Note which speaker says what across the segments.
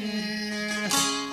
Speaker 1: Yeah.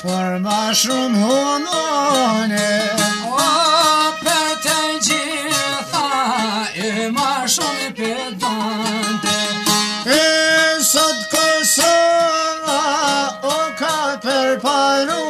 Speaker 1: Por ma shumë honone O për të gjitha E ma shumë pedante E sot kësa O ka për paru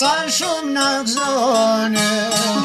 Speaker 1: I'm falschen Nachsonnen.